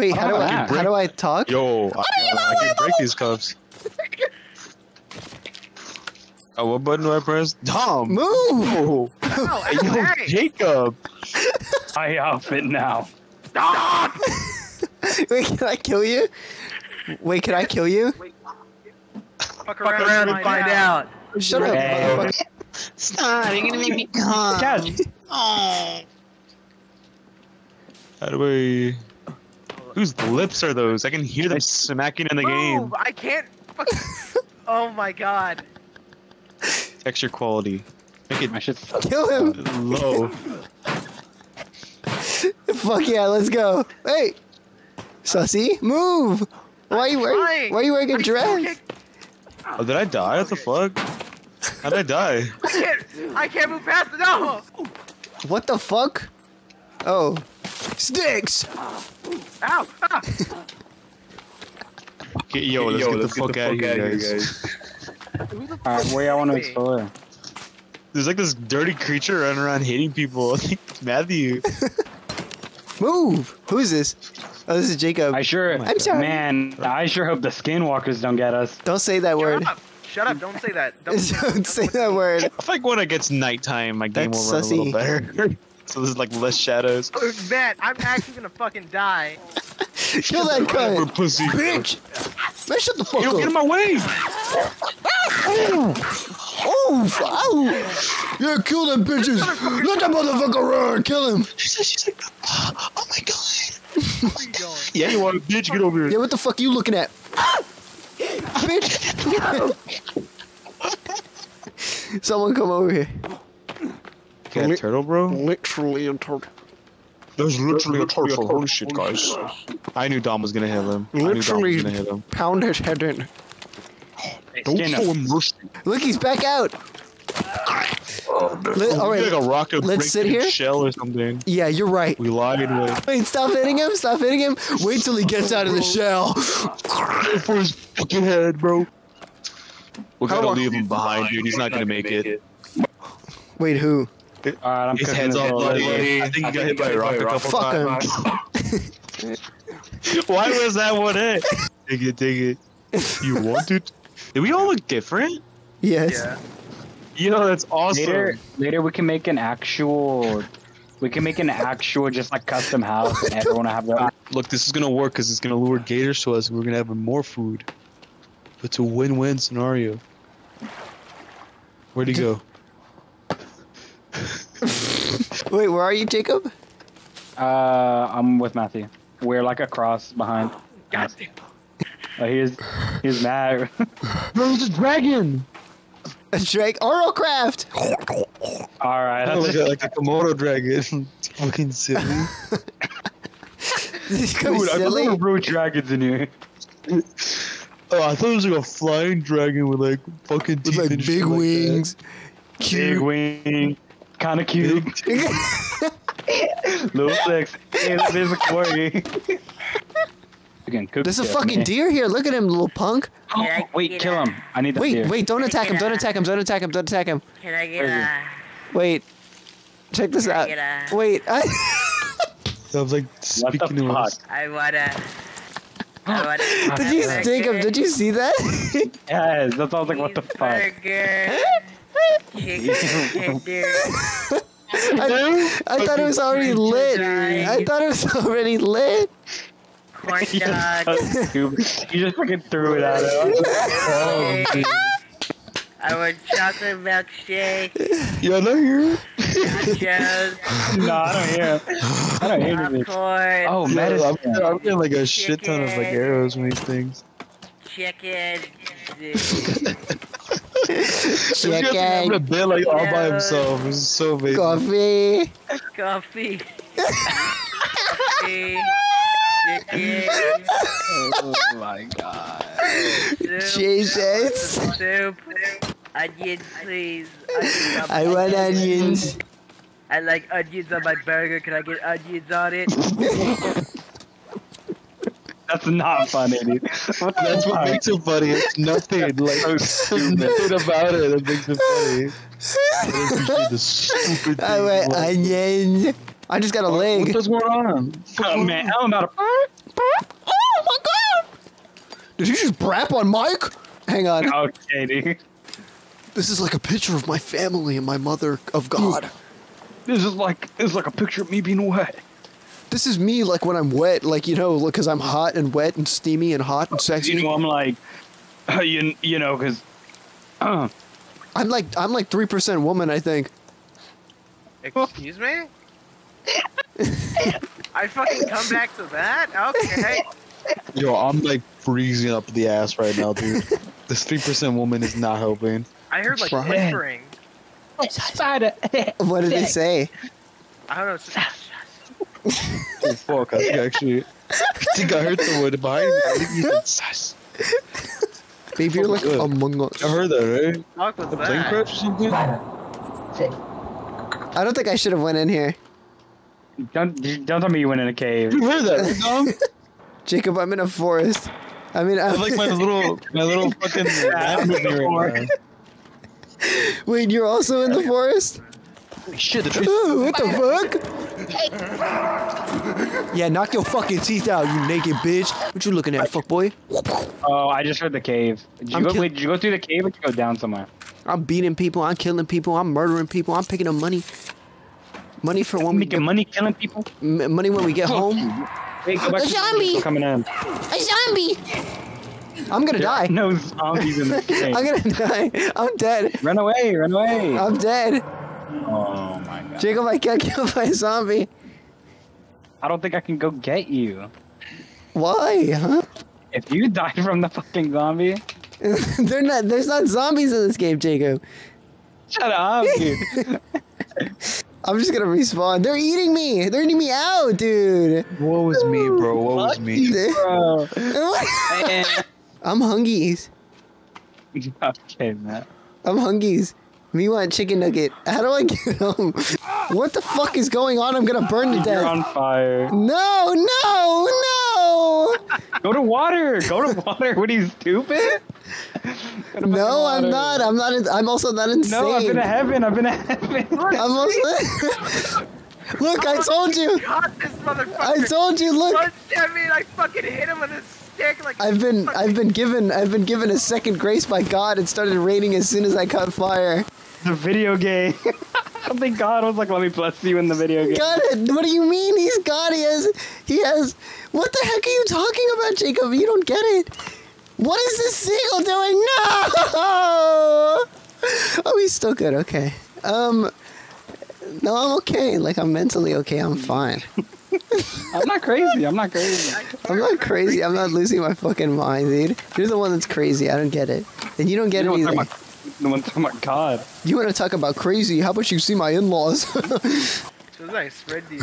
Wait, how oh, do Oh, I yeah. how do I talk? Yo, I, I can break these cups. Oh, uh, what button do I press? Tom. Move! Oh, Ow, hey, yo, hey! Jacob. My outfit now. Wait, can I kill you? Wait, can I kill you? Fuck Fuck around and find out. Shut up, motherfucker. Stop! You're gonna make me come. Yes. Oh. How do I? Whose lips are those? I can hear them smacking in the game. I can't. Fuck. oh my god. Texture quality. Make it I should. Kill him! low. Fuck yeah, let's go. Hey! Sussy, move! Why are you wearing, trying. why are you wearing a I still dress? Oh, did I die? What the oh, fuck? How did I die? I can't. I can't move past it. No. Oh. What the fuck? Oh. Sticks! Ow! Ah. Okay, yo, let's get the fuck out of here, guys. Who the fuck Alright, where y'all want to explore? There's like this dirty creature running around hitting people. I think it's Matthew. Move! Who's this? Oh, this is Jacob. I sure. I'm sorry. Man, I sure hope the skinwalkers don't get us. Don't say that word. Shut up! Shut up! Don't say that. Don't, Don't say that word. I feel like when it gets nighttime, my game That's will run a little sussy. better. So there's like less shadows. Oh, Matt, I'm actually gonna fucking die. Kill that Whatever, cunt! pussy. Bitch! Man, shut the fuck Yo, get in my way! Oh! Ow! Yeah, kill them bitches! Let that motherfucker run! Kill him! She's like, she's like, oh my god. Where are you going? Yeah, you want a bitch? Get over here. Yeah, what the fuck are you looking at? Bitch! Someone come over here. Got a turtle, bro? Literally a turtle. There's literally a turtle. Holy shit, guys. I knew Dom was gonna hit him. I knew Dom was Literally gonna hit him. pound his head in. Hey, Don't show up. him mercy. Look, he's back out. Oh, Let- all Like right. a rocket let's sit through here. shell or something. Yeah, you're right. We lied with. Wait, stop hitting him. Stop hitting him. Wait till he gets out of the shell. for his fucking head, bro. We're How gonna leave him behind, dude. He's not gonna make it. Wait, who? Alright, I'm His cooking head's this all little bloody. I think he got hit by a rock a couple Fuck him. times. Why was that one hit? Take it, take it. You want it? Did we all look different? Yes. Yeah. Yo, that's awesome. Later, later we can make an actual. We can make an actual, just like custom house, and everyone will have their. Own. Look, this is gonna work because it's gonna lure gators to us. and We're gonna have more food. It's a win-win scenario. Where'd he go? Wait, where are you, Jacob? Uh, I'm with Matthew. We're like across behind. God damn. Oh, he's he's mad. There's a dragon. A Drake Oral Craft. All right, Oh, like, a, like a Komodo dragon. It's fucking silly. This is gonna be Dude, I silly. little blue dragons in here. Oh, I thought it was like a flying dragon with like fucking With teeth like and shit big like that. wings. Big Cute. Wing, kind of cute. Little six. Hey, look, there's a quarry. You cook There's a fucking man. deer here. Look at him, little punk. Oh, wait, kill him. I need that Wait, deer. wait, don't attack him. Don't attack him. Don't attack him. Don't attack him. Can I get Where is a? Wait. Check this out. get a? Wait. I, I was like speaking the to us. I wanna. I wanna. did you, hamburger, him? Did you see that? Yes, that sounds like what the fuck. cheeseburger, Chicken tender. I, I thought it was already lit. I thought it was already lit. Corn dog. you just fucking threw it at him. Oh, I want chocolate milkshake. Yeah, no, you're. Nachos. no, I don't hear. I don't hear anything. Popcorn. Oh, I'm, medicine. I'm getting like a shit ton of like arrows from these things. Chicken. This guy's like a Chicken. like all by himself. This is so amazing. Coffee. Coffee. Coffee. Chicken. Oh my god. Soup. Jesus. Soup. Onions, please. Onions I want burger. onions. I like onions on my burger. Can I get onions on it? That's not funny, dude. What That's what makes it funny. It's nothing. Like So stupid. nothing about it that makes it funny. That is usually the stupid I thing. want What- onions. I just got a leg. What's going on? Oh man, I'm about to. Oh, Did you just brap on Mike? Hang on. Okay, dude. This is like a picture of my family and my mother of God. This is like this is like a picture of me being wet. This is me like when I'm wet, like you know, because I'm hot and wet and steamy and hot and sexy. You know, I'm like, you you know, because. Uh, I'm like I'm like three percent woman, I think. Excuse me? I fucking come back to that? Okay. Yo, I'm like freezing up the ass right now, dude. this three percent woman is not helping. I heard like Try. whispering. spider. What did they say? I don't know. It's Oh fuck! I think I actually, I think I heard someone behind me. I think he said sus. Baby, you're like Good. among us. I heard that, right? fuck was The plane that? crash or something? I don't think I should have went in here. Don't don't tell me you went in a cave. You heard that, right, Jacob, I'm in a forest. I mean, I I'm like my little, my little fucking lab movie right. Wait, you're also in the forest? Shit, the tree. Ooh, what the fuck? Yeah, knock your fucking teeth out, you naked bitch. What you looking at, fuck boy? Oh, I just heard the cave. Did you go? wait, did you go through the cave or did you go down somewhere? I'm beating people, I'm killing people, I'm murdering people, I'm picking up money. Money for when we Making get money, killing people. m- money when we get home. Hey, go A zombie! coming in. A zombie! I'm gonna There die. no zombies in this cave. I'm gonna die. I'm dead. Run away! Run away! I'm dead. Oh my god! Jacob, I got killed by a zombie. I don't think I can go get you. Why, huh? If you die from the fucking zombie, They're not. There's not zombies in this game, Jacob. shut up, dude. I'm just gonna respawn. They're eating me. They're eating me out, dude. What was me, bro? What was me? Bro. I'm hungies. okay, Matt. I'm hungies. Me want chicken nugget. How do I get home? What the fuck is going on? I'm gonna burn to death. You're death. on fire. No, no, no. Go to water. Go to water. What are you stupid? No, I'm not. I'm not. in- I'm also not insane. No, I've been to heaven. I've been to heaven. I'm also. Look, I oh told you. God, this motherfucker. I told you. Look, Punched at me and I fucking hit him with a stick like. I've been. I've been given. I've been given a second grace by God and started raining as soon as I caught fire. the video game. I don't think God was like, let me bless you in the video game. God, what do you mean? He's God. He has. He has. What the heck are you talking about, Jacob? You don't get it. What is this seagull doing? No. Oh, he's still good. Okay. Um. No, I'm okay. Like I'm mentally okay. I'm fine. I'm not crazy. I'm not crazy. I'm not crazy. I'm not losing my fucking mind, dude. You're the one that's crazy. I don't get it, and you don't get You it know what I'm either. talking about? The one talking about God. You want to talk about crazy? How about you see my in-laws? So like spread these.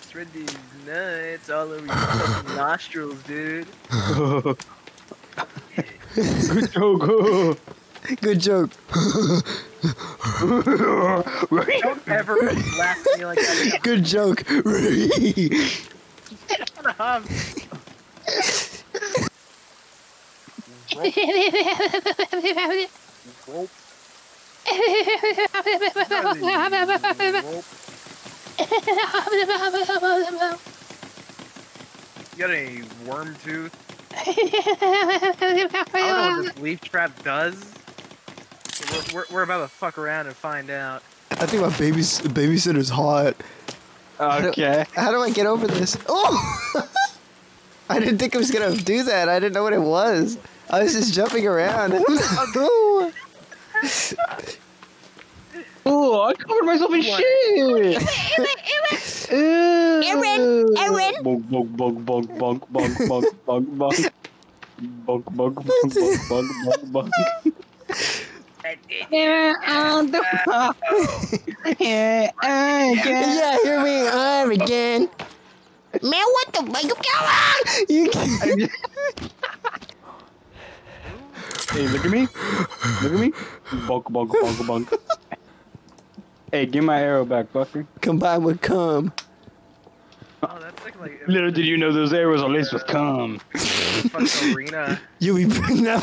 spread these nuts all over your fucking nostrils, dude. Good joke. Good joke. Don't ever laugh at me like that. Good joke. You got any worm tooth? I this leaf trap does. We're, we're, we're about to fuck around and find out. I think my baby's babysitter's hot. Okay. How do I get over this? Oh! I didn't think I was gonna do that. I didn't know what it was. I was just jumping around. Ooh. Oh, I covered myself in shit. Aaron, Aaron. Bug, bug, bug, bug, bug, bug, bug, bug, bug. Bug, bug, bug, bug, bug, bug, bug. Yeah, here we are again. Man, what the fuck? You got You can- Hey, look at me. Look at me. Bug, bug, bug, bug. Hey, give my arrow back, fucker. combined with cum. Oh, that's like like Little did you know those arrows are laced with cum. fucking arena. You'll be pregnant.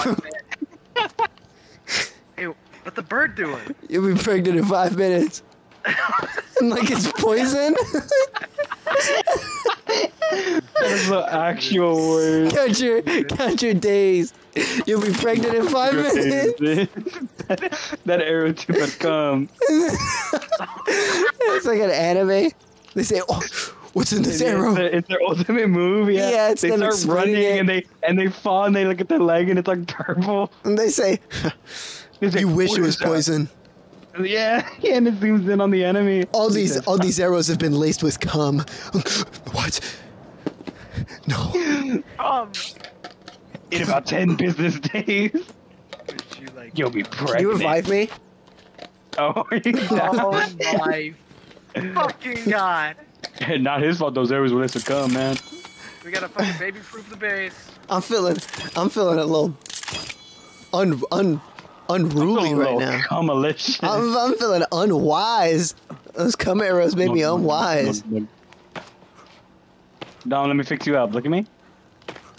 Hey, what the bird doing? You'll be pregnant in five minutes. like it's poison. That is the actual word. Count your, count your days. You'll be pregnant in five minutes. that arrow tip had come. It's like an anime. They say, "Oh, what's in this It's arrow?" their, it's their ultimate move. Yeah, Yeah, it's they them start running it. and they and they fall and they look at their leg and it's like purple. And they say, They say, "You wish it was poison." Yeah, yeah, and it zooms in on the enemy. All these, says, all these arrows have been laced with cum. what? No. Um, in about ten business days, you like? you'll be Can pregnant. you revive me? Oh, Oh my fucking god! not his fault. Those arrows were less to come, man. We gotta fucking baby-proof the base. I'm feeling, I'm feeling a little un, un, unruly right now. Coalition. I'm, I'm feeling unwise. Those cum arrows made me unwise. Dom, let me fix you up. Look at me.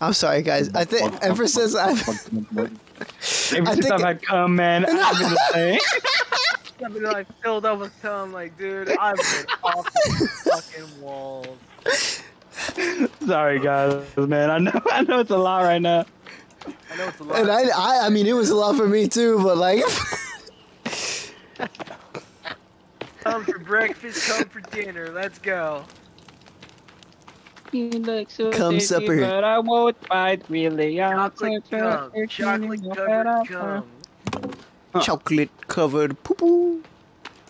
I'm sorry, guys. I think ever since I've, Ever I since think I've had cum, man, I've been the same. I've been like filled up with cum, like dude, I've been off the fucking walls. Sorry, guys, man. I know, I know it's a lot right now. I know it's a lot. and I, I, I mean, it was a lot for me too. But like, Come for breakfast, come for dinner. Let's go. You look so Cum tasty, supper. But I won't bite really. I'm Chocolate so cum. Chocolate covered better. cum. chocolate covered poo poo.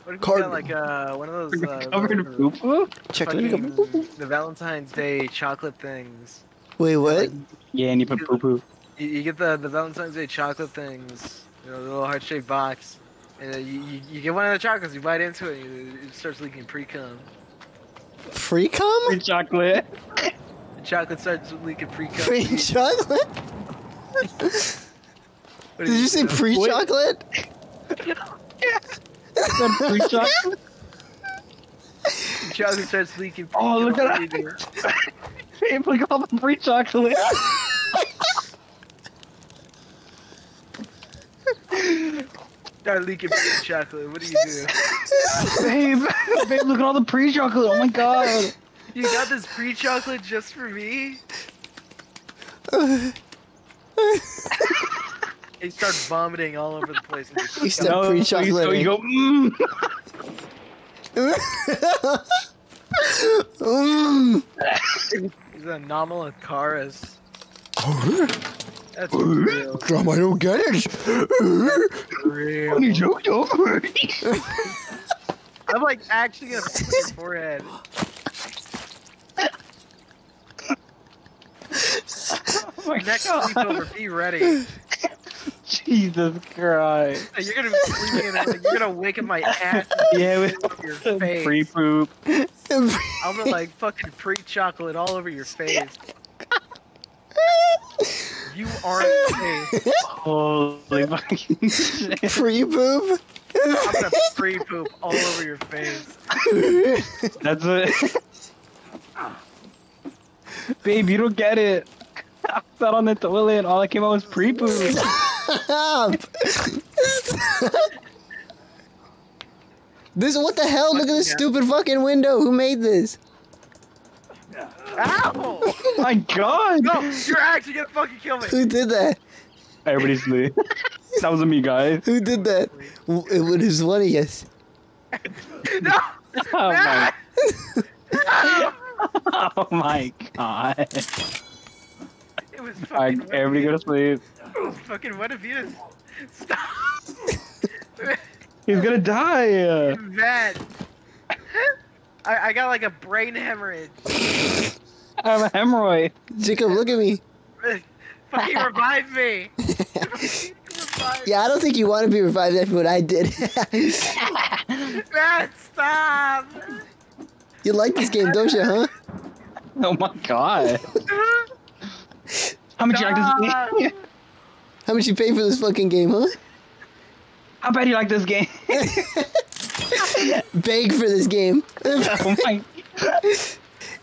What if you Card- got like uh, one of those uh, Covered in poo poo? Chocolate fucking- covered poo poo. the Valentine's Day chocolate things. Wait, what? Yeah, and you put poo poo. You, you get the, the Valentine's Day chocolate things, you know, the little heart shaped box. And uh, you, you, you get one of the chocolates, you bite into it, and you, it starts leaking pre cum. Pre cum? Free chocolate. The chocolate starts leaking pre cum. Free chocolate? What Did you say pre chocolate? Free chocolate. The chocolate starts leaking Oh, look at that! do you do? Hey, look at all the free chocolate. Start leaking pre chocolate. What do you do? babe, babe, look at all the pre chocolate. Oh my god. You got this pre chocolate just for me? He starts vomiting all over the place. And just You scum. No, pre chocolate. so you go, mm. mm. He's a anomalous Karas. That's real. Drum, I don't get it. Real. Funny joke over. I'm like actually gonna put your forehead. oh my Next god. sleepover, be ready. Jesus Christ. You're gonna be sleeping and like, you're gonna wake up my ass Yeah, with your face. free poop. I'm gonna like fucking pre chocolate all over your face. You aren't safe. Holy fucking shit. Free poop. I'm gonna pre poop all over your face. That's it. Babe, you don't get it. I sat on the toilet and all that came out was pre poop. Stop. This what the hell? Look at this stupid fucking window. Who made this? Ow! Oh my god! No, you're actually gonna fucking kill me. Who did that? Everybody's asleep. that wasn't me, guys. Who did that? W- It was one of us. No! Oh my, No! oh my god. It was fucking. Alright, one everybody go to sleep. It was fucking one of you. Stop. He's gonna die. Bad. I, I got like a brain hemorrhage. I have a hemorrhoid. Jacob, look at me. Fucking revive me. revive Yeah, I don't think you want to be revived after what I did. Matt, stop. you like this game, don't you, huh? Oh my god. How much you like this game? How much you pay for this fucking game, huh? How bad do you like this game? Beg for this game. oh my.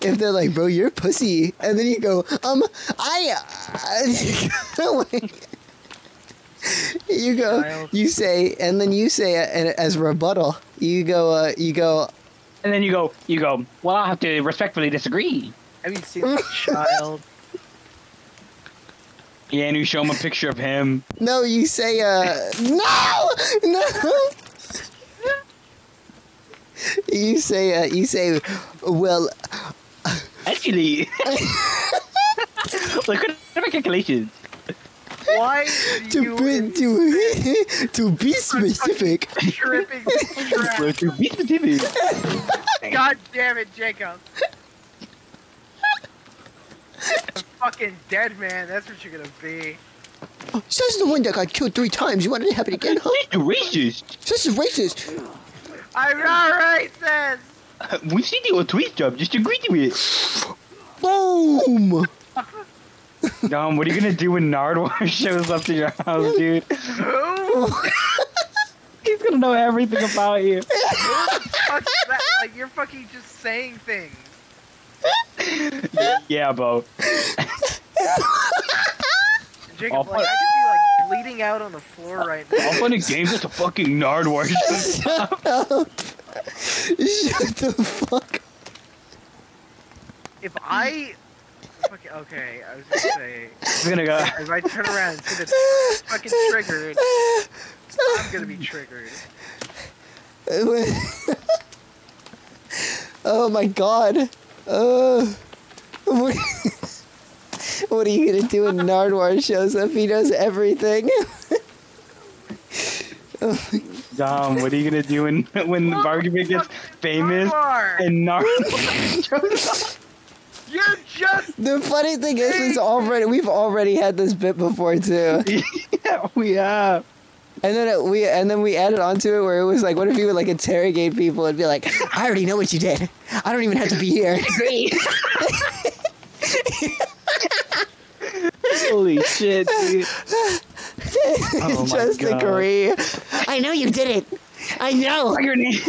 If they're like, bro, you're a pussy, and then you go, um, I, I you go, you say, and then you say uh, and as rebuttal, you go, uh, you go, And then you go, you go. Well, I'll have to respectfully disagree. Have you seen the child? Yeah, and you show him a picture of him. No, you say, uh, no! No! You say, uh, you say, well, Actually, look at my calculations. Why to be, to, to be specific, tripping So trash? to be specific, God damn it, Jacob. Fucking dead man, that's what you're gonna be. says the one that got killed three times. You want it to happen again, huh? You're racist. This is racist. I'm not racist! We see the tweet job. Just agree to it. Boom! Dom, what are you gonna do when Nardwuar shows up to your house, dude? He's gonna know everything about you. Fuck is that? Like, you're fucking just saying things. Yeah, bro. Jacob, I'll like, put- I could be like bleeding out on the floor right now. I'll play the games with a fucking Nardwuar. Shut up! Shut the fuck If I. Fucking, okay, I was gonna say. He's gonna go. If I turn around and see the fucking triggered, I'm gonna be triggered. oh my god. Uh, what, what are you gonna do when Nardwuar shows up? He knows everything. Dom, what are you gonna do when when the argument gets famous Nardwuar, and Nardwuar shows up? You're just. the funny thing is, is already we've already had this bit before too, yeah, we have. and then it, we and then we added onto it where it was like, what if you would like interrogate people and be like, I already know what you did. I don't even have to be here. Holy shit, dude. Oh my Just God. agree. I know you did it. I know. Your name.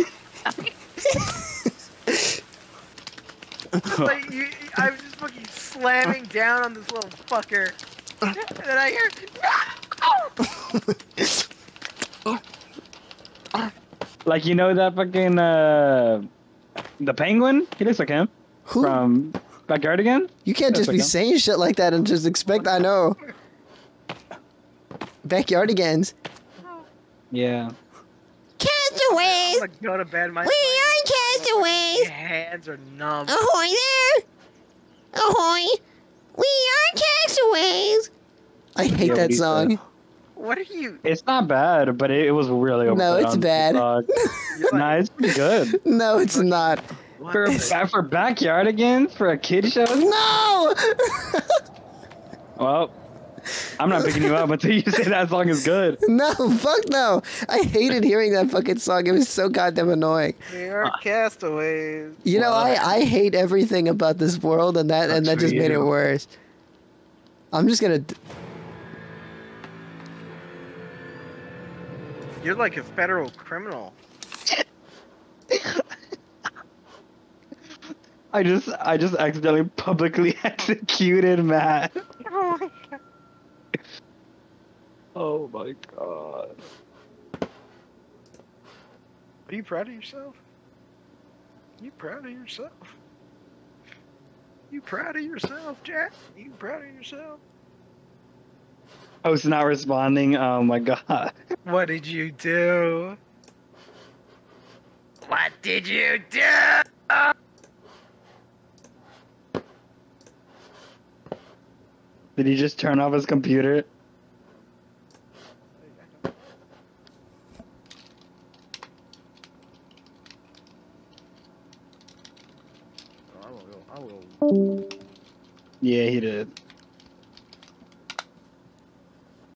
Like, you, I was just fucking slamming down on this little fucker. And then I hear. Like you know that fucking uh, the penguin? He looks like him Who? from Backyardigans. You can't just be That's saying shit like that and just expect I know. Backyardigans. Yeah. Castaways! I'm gonna go to bed. My, We my are castaways! hands are numb. Ahoy there! Ahoy! We are castaways! I hate Yeah, that song. say? What are you? It's not bad, but it, it was really over. No, it's bad. nah, it's pretty good. No, it's not. What? For uh, for Backyardigans for a kid show. No! Well, I'm not picking you up until you say that song is good. no, fuck no. I hated hearing that fucking song. It was so goddamn annoying. We are ah. castaways. You know, I, I hate everything about this world and that and that just made it worse. I'm just gonna d- You're like a federal criminal. I just I just accidentally publicly executed Matt. Oh my god. My god. Are you proud of yourself? You proud of yourself? You proud of yourself, Jack? You proud of yourself? Host not responding. Oh my god. What did you do? What did you do? Did he just turn off his computer? Yeah, he did.